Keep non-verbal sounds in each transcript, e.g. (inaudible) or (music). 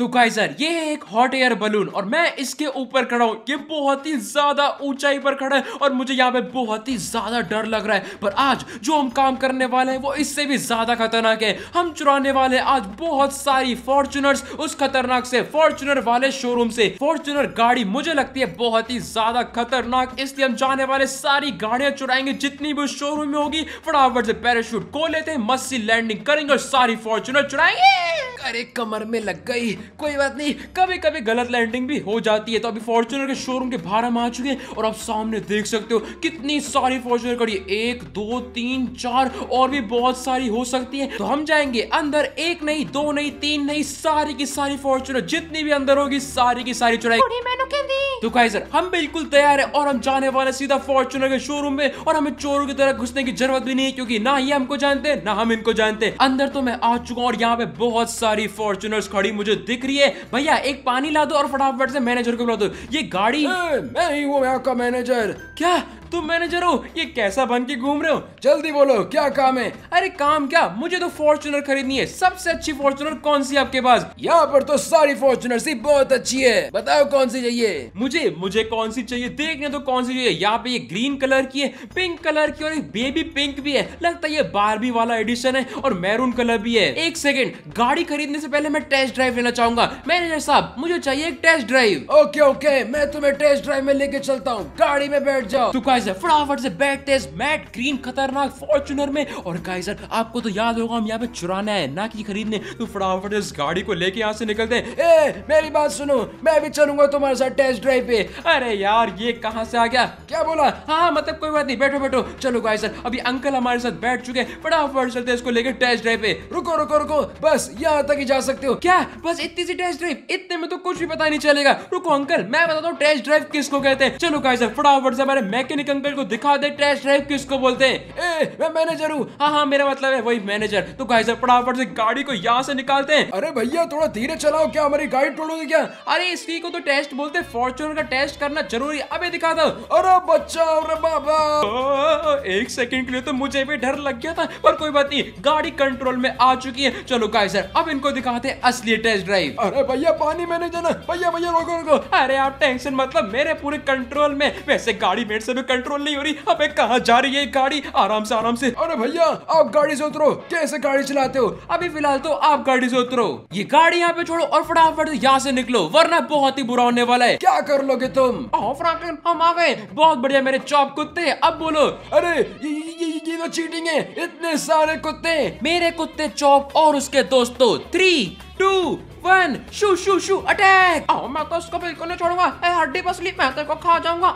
तो गाइजर ये है एक हॉट एयर बलून और मैं इसके ऊपर खड़ा हूँ। ये बहुत ही ज़्यादा ऊंचाई पर खड़ा है और मुझे यहाँ पे बहुत ही ज़्यादा डर लग रहा है। पर आज जो हम काम करने वाले हैं, वो इससे भी ज़्यादा खतरनाक है। हम चुराने वाले आज बहुत सारी फॉर्चुनर्स उस खतरनाक से फॉर्चुनर वाले शोरूम से। फॉर्चुनर गाड़ी मुझे लगती है बहुत ही ज़्यादा खतरनाक, इसलिए हम जाने वाले सारी गाड़ियाँ चुराएँगे। जितनी भी शोरूम में होगी, फटाफट से पैराशूट को लेते हैं मस्सी लैंडिंग करेंगे और सारी फॉर्चुनर चुराएँगे। अरे कमर में लग गई। कोई बात नहीं कभी कभी गलत लैंडिंग भी हो जाती है। तो अभी फॉर्चुनर के शोरूम के बाहर हम आ चुके हैं और आप सामने देख सकते हो कितनी सारी फॉर्चुनर खड़ी है। एक दो तीन चार और भी बहुत सारी हो सकती है। तो हम जाएँगे अंदर। एक नहीं दो नहीं तीन नहीं सारी की सारी फॉर्चुनर जितनी भी अंदर होगी सारी की सारी चुराई तो सर हम बिल्कुल तैयार है और हम जाने वाले सीधा फॉर्चुनर के शोरूम में। और हमें चोरों की तरह घुसने की ज़रूरत भी नहीं है क्योंकि ना ये हमको जानते ना हम इनको जानते हैं। अंदर तो मैं आ चुका हूँ और यहाँ पे बहुत सारी फॉर्चुनर्स खड़ी मुझे दिख रही है। भैया एक पानी ला दो और फटाफट से मैनेजर को बुला दो। ये गाड़ी मैं ही हूँ यहाँ का मैनेजर। क्या? तुम मैनेजर हो? ये कैसा बन के घूम रहे हो? जल्दी बोलो, क्या काम है? अरे काम क्या? मुझे तो फॉर्चुनर खरीदनी है। सबसे अच्छी फॉर्चुनर कौन सी आपके पास? यहाँ पर तो सारी फॉर्चुनर सी बहुत अच्छी है। बताओ कौन सी चाहिए? मुझे मुझे कौन सी चाहिए? देखने तो कौन सी चाहिए? यहाँ पे ये ग्रीन कलर की है पिंक कलर की और एक बेबी पिंक भी है। लगता है ये बारबी वाला एडिशन है और मैरून कलर भी है। एक सेकेंड गाड़ी खरीदने से पहले मैं टेस्ट ड्राइव लेना चाहूँगा। मैनेजर साहब, मुझे चाहिए एक टेस्ट ड्राइव ओके ओके मैं तुम्हें टेस्ट ड्राइव में लेके चलता हूँ। गाड़ी में बैठ जाओ। तू गाइजर फटाफट से बैठते हैं मैट ग्रीन खतरनाक फॉर्चुनर में। और गाइजर आपको तो याद होगा, हम यहाँ पे चुराना है, ना कि खरीदने। तो फटाफट इस गाड़ी को लेके यहाँ से निकलते हैं। ए, मेरी बात सुनो, मैं भी चलूँगा तुम्हारे साथ टेस्ट ड्राइव पे। अरे यार, ये कहाँ से आ गया? क्या बोला? हाँ मतलब कोई बात नहीं, बैठो बैठो। चलो गाइजर अभी अंकल हमारे साथ बैठ चुके हैं। फटाफट चलते इसको लेके टेस्ट ड्राइव पे। रुको रुको रुको, बस यहाँ तक ही जा सकते हो। क्या? बस इतनी सी टेस्ट ड्राइव इतने में तो कुछ भी पता नहीं चलेगा। रुको अंकल मैं बताता हूँ टेस्ट ड्राइव किसको कहते हैं। चलो गाइजर फटाफट से हमारे मैकेनिक अंकल को दिखा दे टेस्ट ड्राइव किसको बोलते हैं? ए मैं मैनेजर हूँ। हाँ हाँ मेरा मतलब है वही मैनेजर तो गाइजर फटाफट से गाड़ी को यहाँ से निकालते हैं। अरे भैया थोड़ा धीरे चलाओ क्या? हमारी गाड़ी तोड़ोगे क्या? अरे इसी को तो टेस्ट बोलते हैं। फॉर्चूनर का टेस्ट करना ज़रूरी अबे दिखा दो। अरे बच्चा अरे बाबा। एक सेकंड के लिए तो मुझे भी डर लग गया था पर कोई बात नहीं। गाड़ी कंट्रोल में आ चुकी है। चलो गाइजर अब इनको दिखाते हैं असली टेस्ट ड्राइव अरे भैया पानी मैंने जाना। भैया भैया रोको रोको। अरे आप टेंशन मतलब मेरे पूरे कंट्रोल में। वैसे गाड़ी मेरे से भी कंट्रोल नहीं हो रही। अबे कहाँ जा रही है गाड़ी? आराम से आराम से। अरे भैया आप गाड़ी से उतरो। कैसे गाड़ी चलाते हो? अभी फ़िलहाल तो आप गाड़ी से उतरो। ये गाड़ी यहाँ पे छोड़ो और फटाफट यहाँ से निकलो वरना बहुत ही बुरा होने वाला है। क्या कर लोगे तुम? फ्रैंकलिन हम आ गए। बहुत बढ़िया मेरे चौप कुत्ते अब बोलो। अरे ये तो चीटिंग है। इतने सारे कुत्ते। मेरे कुत्ते चौप और उसके दोस्तों थ्री टू वन शू शू शू अटैक आओ, मैं तो उसको बिल्कुल नहीं छोड़ूँगा। ए, हड्डी पसली, मैं तेरे को खा जाऊँगा।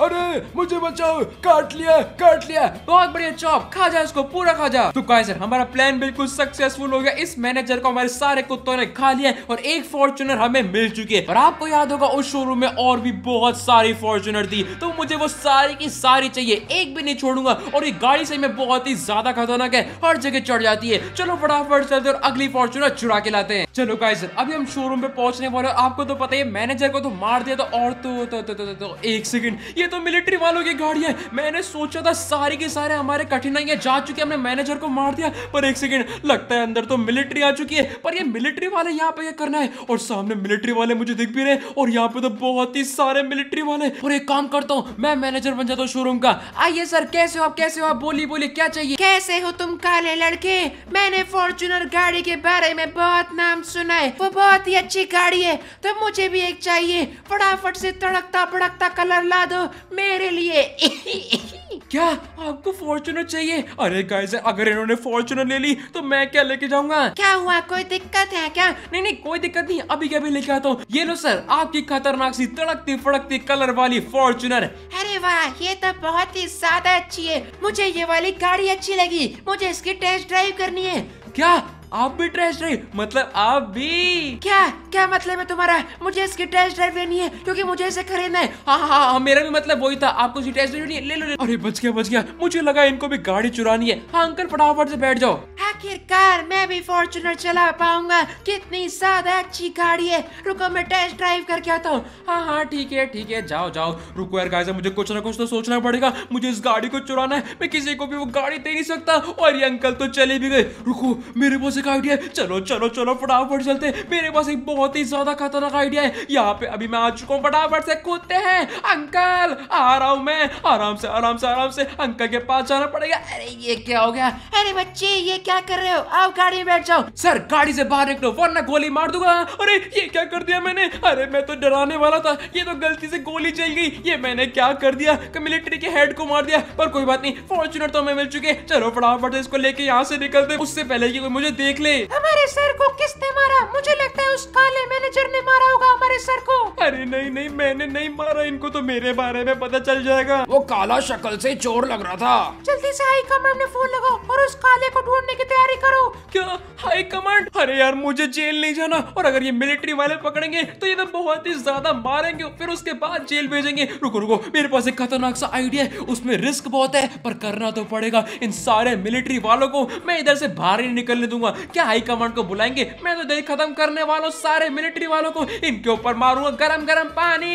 अरे, मुझे बचाओ। काट लिया काट लिया। बहुत बढ़िया चॉप खा जा इसको, पूरा खा जा। तो गाइस हमारा प्लान बिल्कुल सक्सेसफुल हो गया। इस मैनेजर को हमारे सारे कुत्तों ने खा लिया और एक फॉर्चुनर हमें मिल चुकी है। और आपको याद होगा, उस शोरूम में और भी बहुत सारी फॉर्चुनर थी। तो मुझे वो सारी की सारी चाहिए। एक भी नहीं छोड़ूँगा। और ये गाड़ी से में बहुत ही ज़्यादा खतरनाक है। हर जगह चढ़ जाती है। चलो फटाफट चलते और अगली फॉर्चुनर चुरा के लाते हैं। चलो गाइस अभी हम शोरूम पे पहुँचने वाले आपको तो पता है मैनेजर को तो मार दिया तो और तो तो तो, तो, तो, तो एक सेकंड ये तो मिलिट्री वालों की गाड़ी है। मैंने सोचा था सारे के सारे हमारे कठिनाइयाँ जा चुकी हमने मैनेजर को मार दिया पर एक सेकंड लगता है अंदर तो मिलिट्री आ चुकी है। पर ये मिलिट्री वाले यहाँ पे क्या करना है और सामने मिलिट्री वाले मुझे दिख भी रहे और यहाँ पे तो बहुत ही सारे मिलिट्री वाले और एक काम करता हूँ मैं मैनेजर बन जाता हूँ शोरूम का। आइए सर कैसे हो आप? कैसे हो आप? बोली बोली क्या चाहिए? कैसे हो तुम काले लड़के? मैंने फॉर्चुनर गाड़ी के बारे में बहुत नाम सुना है वो बहुत ही अच्छी गाड़ी है तो मुझे भी एक चाहिए। फटाफट से तड़कता भड़कता कलर ला दो मेरे लिए। (laughs) क्या आपको फॉर्चुनर चाहिए? अरे गाइस अगर इन्होंने फॉर्चुनर ले ली तो मैं क्या लेके जाऊँगा? क्या हुआ? कोई दिक्कत है क्या? नहीं नहीं कोई दिक्कत नहीं अभी क्या भी लेके आता हूँ। ये लो सर आपकी खतरनाक सी तड़कती फड़कती कलर वाली फॉर्चुनर अरे वाह ये तो बहुत ही ज़्यादा अच्छी है। मुझे ये वाली गाड़ी अच्छी लगी मुझे इसकी टेस्ट ड्राइव करनी है। क्या? आप भी टेस्ट ड्राइव मतलब आप भी। क्या क्या मतलब है तुम्हारा? मुझे इसकी टेस्ट ड्राइव लेनी है क्योंकि मुझे इसे खरीदना है। हाँ हाँ हाँ मेरा भी मतलब वही था। आपको इसकी टेस्ट ड्राइव लेनी है? ले लो ले। लो। अरे बच गया बच गया। मुझे लगा इनको भी गाड़ी चुरानी है। हाँ अंकल फटाफट से बैठ जाओ। आखिरकार मैं भी फॉर्चुनर चला पाऊँगा। कितनी ज़्यादा अच्छी गाड़ी है। रुको मैं टेस्ट ड्राइव करके आता हूँ। हाँ हाँ ठीक है ठीक है जाओ जाओ। रुको यार गाइस मुझे कुछ ना कुछ तो सोचना पड़ेगा। मुझे इस गाड़ी को चुराना है। मैं किसी को भी वो गाड़ी दे नहीं सकता। और ये अंकल तो चले भी गए। रुको मेरे पास एक एक आइडिया चलो चलो चलो, फटाफट चलते मेरे पास एक बहुत ही ज़्यादा खतरनाक आइडिया है। यहाँ पे अभी मैं आ चुका हूँ। फटाफट से कूदते हैं। अंकल, आ रहा हूँ मैं। आराम से आराम से आराम से। अंकल के पास जाना पड़ेगा। अरे, ये क्या हो गया? अरे बच्चे, ये क्या कर रहे हो? आओ, गाड़ी में बैठ जाओ। सर, गाड़ी से बाहर निकलो, वरना गोली मार दूँगा। अरे, ये क्या कर दिया मैंने? अरे, मैं तो डराने वाला था। ये तो गलती से गोली चल गई। ये मैंने क्या कर दिया? कि मिलिट्री के हेड को मार दिया। पर कोई बात नहीं फॉर्चुनर तो हमें मिल चुके चलो, फटाफट इसको लेके यहाँ से निकलते उससे पहले कि कोई मुझे देख ले। हमारे सर को किसने मारा? मुझे लगता है उस काले मैनेजर ने मारा होगा हमारे सर को। अरे नहीं नहीं मैंने नहीं मारा इनको तो मेरे बारे में पता चल जाएगा। वो काला शक्ल से चोर लग रहा था। जल्दी से हाई कमांड में फ़ोन लगाओ और उस काले को ढूँढने की तैयारी करो। क्या? High command? अरे यार मुझे जेल नहीं जाना। और अगर ये मिलिट्री वाले पकड़ेंगे तो ये तो बहुत ही ज़्यादा मारेंगे फिर उसके बाद जेल भेजेंगे। रुको रुको मेरे पास एक खतरनाक सा आइडिया है। उसमें रिस्क बहुत है पर करना तो पड़ेगा। इन सारे मिलिट्री वालों को मैं इधर से बाहर ही निकलने दूँगा। क्या हाई कमांड को बुलाएँगे? मैं तो दे खत्म करने वाला सारे मिलिट्री वालों को इनके ऊपर मारूँगा गरम गरम पानी।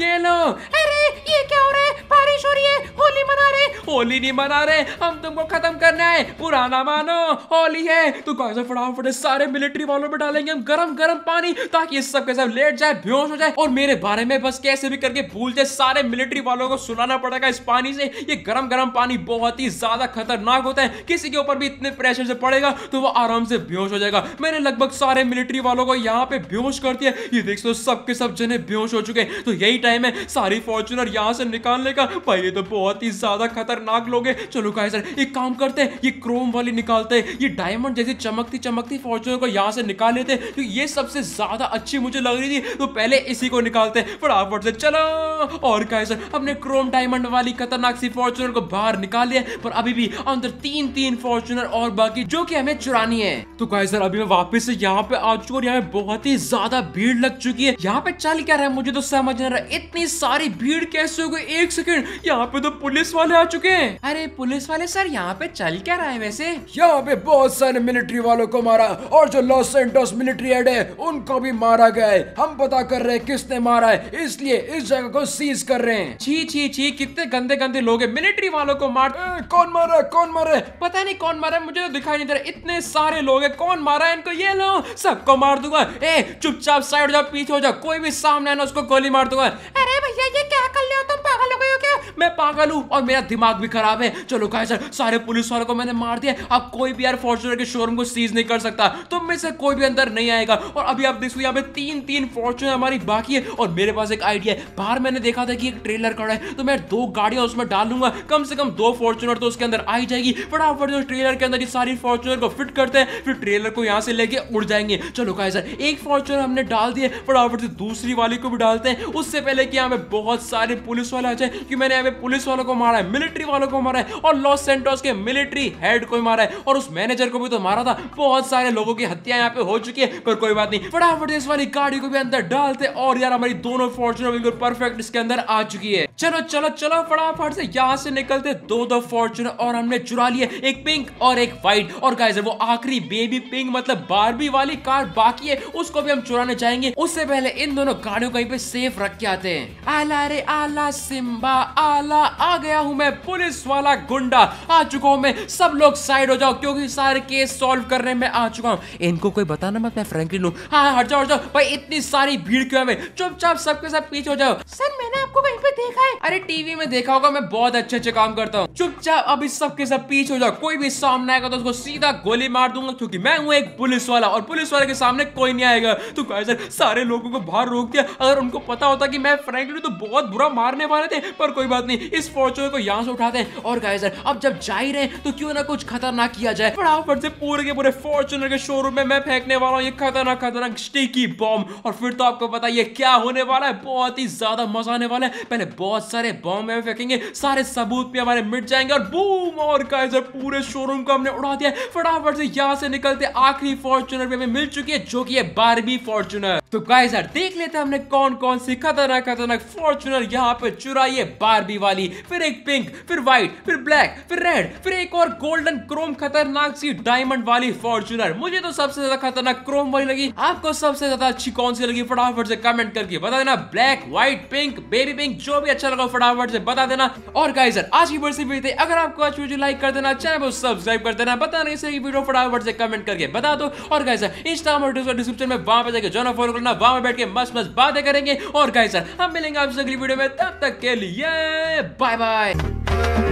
ये लो अरे होली नहीं मना रहे, हम तुमको खत्म करना है। पुराना मानो, होली है। तो कैसे फटाफट सारे मिलिट्री वालों पे डालेंगे हम गरम गरम पानी, ताकि ये सब के सब लेट जाए, बेहोश हो जाए। और मेरे बारे में बस कैसे भी करके भूल जाए, सारे मिलिट्री वालों को सुनाना पड़ेगा इस पानी से। ये गरम गरम पानी बहुत ही ज़्यादा खतरनाक होता है। किसी के ऊपर भी इतने प्रेशर से पड़ेगा तो वो आराम से बेहोश हो जाएगा। मैंने लगभग सारे मिलिट्री वालों को यहाँ पे बेहोश कर दिया। ये देख सो सब के सब जने बेहोश हो चुके तो यही टाइम है, सारी फॉर्चुनर यहाँ से निकालने का। भाई, ये तो बहुत ही ज़्यादा खतरनाक लोग हैं। चलो गाइस एक काम करते हैं, ये क्रोम वाली निकालते हैं। ये डायमंड जैसी चमकती चमकती फॉर्चुनर को यहाँ से निकाल लेते हैं। क्योंकि ये सबसे ज़्यादा अच्छी मुझे लग रही थी तो पहले इसी को निकालते हैं। फटाफट से चलो। और गाइस हमने क्रोम डायमंड वाली खतरनाक सी फॉर्चुनर को बाहर निकाल लिया पर अभी भी अंदर तीन तीन फॉर्चुनर और बाकी जो कि हमें चुरानी है। तो गाइस अभी मैं वापस से यहाँ पे आ चुका और यहाँ पे बहुत ही ज़्यादा भीड़ लग चुकी है। यहाँ पे चल क्या रहा है मुझे तो समझ नहीं रहा। इतनी सारी भीड़ कैसे हो गई? एक सेकंड यहाँ पे तो पुलिस वाले आ चुके हैं अरे पुलिस वाले सर यहाँ पे चल क्या रहा है वैसे? यहाँ पे बहुत सारे मिलिट्री वालों को मारा और जो लॉस सेंटोस मिलिट्री हेड है उनको भी मारा गया है। हम पता कर रहे हैं किसने मारा है इसलिए इस जगह को सीज कर रहे हैं। छी छी छी कितने गंदे गंदे लोग हैं। मिलिट्री वालों को मार ए, कौन मारा है कौन मारा है? पता नहीं कौन मारा है मुझे तो दिखाई नहीं दे रहा। इतने सारे लोग है कौन मारा है इनको? ये लो सबको मार दूँगा। ए चुपचाप साइड जाओ पीछे हो जाओ कोई भी सामने आना उसको गोली मार दूँगा। अरे भैया ये क्या कर हो तुम? मैं पागल हूँ और मेरा दिमाग भी खराब है। चलो कहा सर पुलिस वालों को मैंने मार दिया अब कोई भी यार फॉर्चुनर के शोरूम को सीज नहीं कर सकता। तुम में से कोई भी अंदर नहीं आएगा। और अभी आप देखो यहाँ पे तीन तीन फॉर्चुनर हमारी बाकी है। और मेरे पास एक आइडिया है। बाहर मैंने देखा था कि एक ट्रेलर खड़ा है। तो मैं दो गाड़ियाँ उसमें डाल लूँगा। कम से कम दो फॉर्चुनर तो उसके अंदर आई जाएगी। फटाफट जो ट्रेलर के अंदर ये सारी फॉर्चुनर को फिट करते हैं। फिर ट्रेलर को यहाँ से लेके उड़ जाएँगे। चलो सर एक फॉर्चुनर हमने डाल दिए फटाफट से दूसरी वाली को भी डालते हैं। उससे पहले कि यहाँ पे बहुत सारे पुलिस वाले आ जाए कि मैंने यहाँ पे पुलिस वालों को मारा है, मिलिट्री वालों को मारा है और लॉस सेंटोस के मिलिट्री हेड को मारा है और उस मैनेजर को भी तो मारा था। बहुत सारे लोगों की हत्या यहाँ पे हो चुकी है, पर कोई बात नहीं। फटाफट इस वाली गाड़ी को भी अंदर डालते और यार हमारी दोनों फॉर्चुनर बिल्कुल परफेक्ट इसके अंदर आ चुकी है। चलो चलो चलो, फटाफट से यहाँ से निकलते दो दो फॉर्चुनर और हमने चुरा लिए एक पिंक और एक व्हाइट और गाइस वो आखिरी बेबी पिंक मतलब बारबी वाली कार बाकी है, उसको भी हम चुराने जाएँगे। उससे पहले इन दोनों गाड़ियों कहीं पे सेफ़ रख के आते हैं। आला रे, आला सिम्बा आला, आ गया हूँ मैं पुलिस वाला गुंडा। आ चुका हूँ मैं, सब लोग साइड हो जाओ, क्योंकि सारे केस सॉल्व करने में आ चुका हूँ। इनको कोई बताना मत, मैं फ्रैंकलिन हूँ। हाँ हट जाओ हट जाओ। भाई, इतनी सारी भीड़ क्यों है चुपचाप सबके सब पीछे हो जाओ। सर, मैंने आपको कहीं पे देखा है। अरे, टीवी में देखा होगा, मैं बहुत अच्छे अच्छे काम करता हूँ। चुपचाप अब इस सब पीछे हो जाओ। कोई भी सामने आएगा तो उसको सीधा गोली मार दूँगा, क्योंकि मैं हूँ एक पुलिस वाला, और पुलिस वाले के सामने कोई नहीं आएगा। तो कैसे सारे लोगों को बाहर रोक दिया। अगर उनको पता होता कि मैं फ्रैंकलिन तो बहुत बुरा मारने वाले थे, पर कोई बात नहीं, इस फॉर्चूनर को यहाँ से उठाते हैं। और गाइस अब जब जा ही रहे हैं तो क्यों ना कुछ खतरनाक किया जाए? फटाफट से पूरे के पूरे फॉर्चूनर के शोरूम में मैं फेंकने वाला हूँ, ये खतरनाक खतरनाक स्टिकी बॉम्ब और फिर तो आपको पता ये क्या होने वाला है, बहुत ही ज़्यादा मज़ा आने वाला है। पहले बहुत सारे बॉम्ब में फेंकेंगे, सारे सबूत भी हमारे मिट जाएँगे और बूम और गाइस पूरे शोरूम को हमने उड़ा दिया फटाफट से यहाँ से निकलते आखिरी फॉर्चूनर भी हमें मिल चुकी है, जो कि है बारबी फॉर्चूनर तो गाइस यार देख लेते हमने कौन कौन सी खतरनाक खतरनाक फॉर्चुनर यहाँ पे चुराई है बारबी वाली, फिर एक पिंक, फिर व्हाइट फिर ब्लैक फिर रेड फिर एक और गोल्डन क्रोम खतरनाक सी डायमंड वाली फॉर्चुनर मुझे तो सबसे ज़्यादा खतरनाक क्रोम वाली लगी। आपको सबसे ज़्यादा अच्छी कौन सी लगी? फटाफट से कमेंट करके बता देना। Black white pink baby pink जो भी अच्छा लगा फटाफट से बता देना। और गाइस यार आज की बड़ी वीडियो अगर आपको आज वीडियो लाइक कर देना चैनल को सब्सक्राइब कर देना। बता नहीं से वीडियो, फटाफट से कमेंट करके बता दो। और गाइस इंस्टाग्राम और डिस्क्रिप्शन में वहाँ पे जाके जो फॉलो करना। वहाँ बैठ के मस्त मस्त बातें करेंगे। और गाइस हम मिलेंगे आपसे अगली वीडियो में। तब तक के लिए Bye bye.